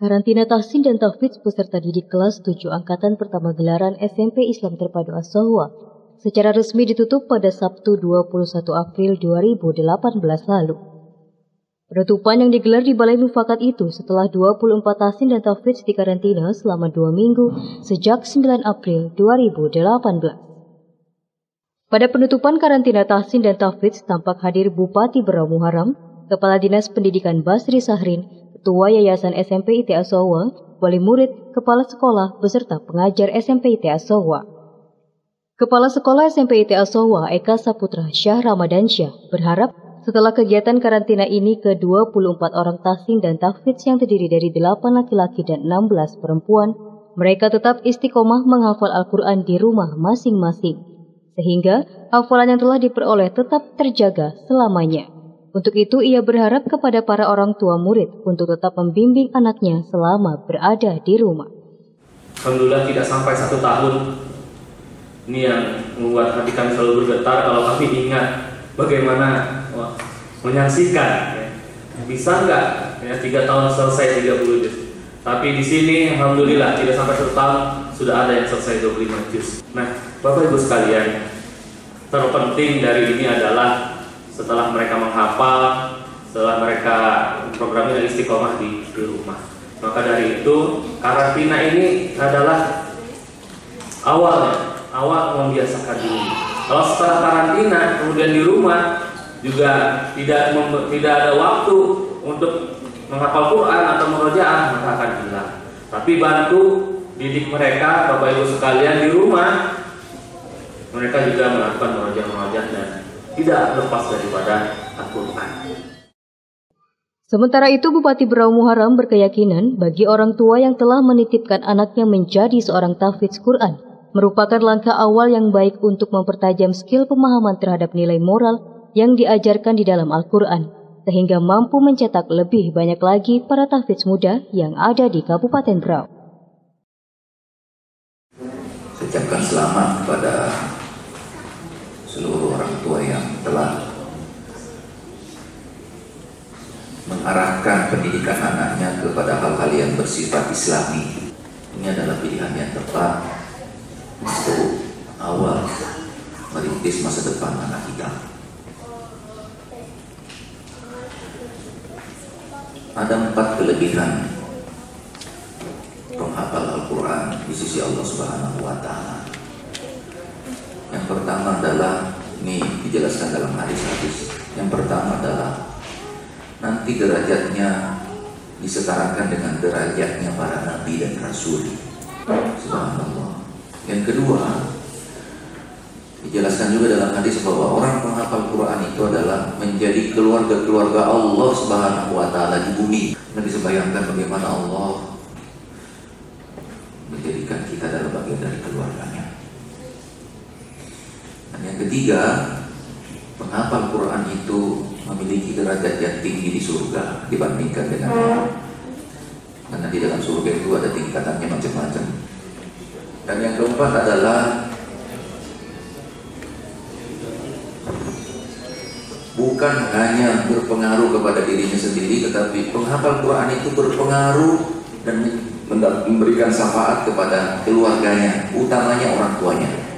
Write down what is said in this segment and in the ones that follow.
Karantina tahsin dan tahfidz peserta didik kelas 7 angkatan pertama gelaran SMP Islam Terpadu As-Sahwa secara resmi ditutup pada Sabtu 21 April 2018 lalu. Penutupan yang digelar di Balai Mufakat itu setelah 24 tahsin dan tahfidz di karantina selama dua minggu sejak 9 April 2018. Pada penutupan karantina tahsin dan tahfidz tampak hadir Bupati Berau Muharam, Kepala Dinas Pendidikan Basri Sahrin, Ketua Yayasan SMP ITA Sowa, wali murid, kepala sekolah, beserta pengajar SMP ITA Sowa. Kepala Sekolah SMP ITA Sowa, Eka Saputra Syah Ramadan Syah, berharap setelah kegiatan karantina ini ke 24 orang tasing dan tahfidz yang terdiri dari 8 laki-laki dan 16 perempuan, mereka tetap istiqomah menghafal Al-Quran di rumah masing-masing. Sehingga hafalan yang telah diperoleh tetap terjaga selamanya. Untuk itu, ia berharap kepada para orang tua murid untuk tetap membimbing anaknya selama berada di rumah. Alhamdulillah tidak sampai satu tahun. Ini yang membuat hati kami selalu bergetar kalau kami ingat bagaimana wah, menyaksikan. Ya. Bisa nggak ya, tiga tahun selesai 30 juz. Tapi di sini Alhamdulillah tidak sampai satu tahun sudah ada yang selesai 25 juz. Nah, Bapak Ibu sekalian, terpenting dari ini adalah setelah mereka menghafal, setelah mereka program ini istiqomah di, di rumah. Maka dari itu karantina ini adalah awalnya, awal membiasakan diri. Kalau setelah karantina kemudian di rumah juga tidak tidak ada waktu untuk menghafal Quran atau merojaah maka akan hilang. Tapi bantu didik mereka Bapak Ibu sekalian di rumah mereka juga melakukan merojaah-merojaah dan tidak lepas daripada Al-Quran. Sementara itu Bupati Berau Muharam berkeyakinan bagi orang tua yang telah menitipkan anaknya menjadi seorang tahfidz Quran merupakan langkah awal yang baik untuk mempertajam skill pemahaman terhadap nilai moral yang diajarkan di dalam Al-Quran sehingga mampu mencetak lebih banyak lagi para tahfidz muda yang ada di Kabupaten Berau. Ucapkan selamat kepada seluruh orang tua yang telah mengarahkan pendidikan anaknya kepada hal-hal yang bersifat islami ini adalah pilihan yang tepat untuk awal merintis masa depan anak kita ada empat kelebihan penghafal Al-Quran di sisi Allah Subhanahu wa Ta'ala. Yang pertama adalah ini dijelaskan dalam hadis-hadis. Yang pertama adalah nanti derajatnya disetarakan dengan derajatnya para nabi dan rasul. Subhanallah. Yang kedua, dijelaskan juga dalam hadis bahwa orang penghafal Quran itu adalah menjadi keluarga-keluarga Allah Subhanahu wa taala di bumi. Dan disebayangkan bagaimana Allah menjadikan kita dalam bagian dari keluarganya. Ketiga, penghafal Quran itu memiliki derajat yang tinggi di surga dibandingkan dengan karena di dalam surga itu ada tingkatannya macam-macam. Dan yang keempat adalah bukan hanya berpengaruh kepada dirinya sendiri, tetapi penghafal Quran itu berpengaruh dan memberikan syafaat kepada keluarganya, utamanya orang tuanya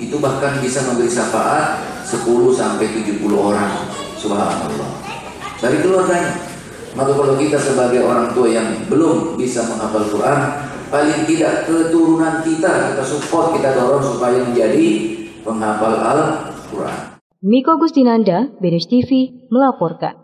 itu bahkan bisa memberi syafaat 10 sampai 70 orang. Subhanallah. Dari keluarganya. Maka kalau kita sebagai orang tua yang belum bisa menghafal Quran paling tidak keturunan kita kita support kita dorong supaya menjadi penghafal Al-Quran. Miko Gustinanda, Benus TV, melaporkan.